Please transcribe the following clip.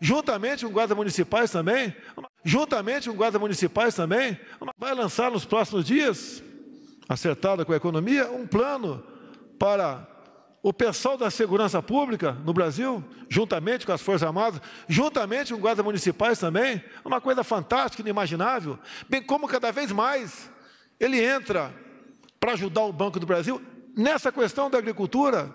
juntamente com guardas municipais também, juntamente com guardas municipais também, vai lançar nos próximos dias, acertada com a economia, um plano para o pessoal da segurança pública no Brasil, juntamente com as Forças Armadas, juntamente com guardas municipais também, uma coisa fantástica, inimaginável, bem como cada vez mais ele entra para ajudar o Banco do Brasil nessa questão da agricultura,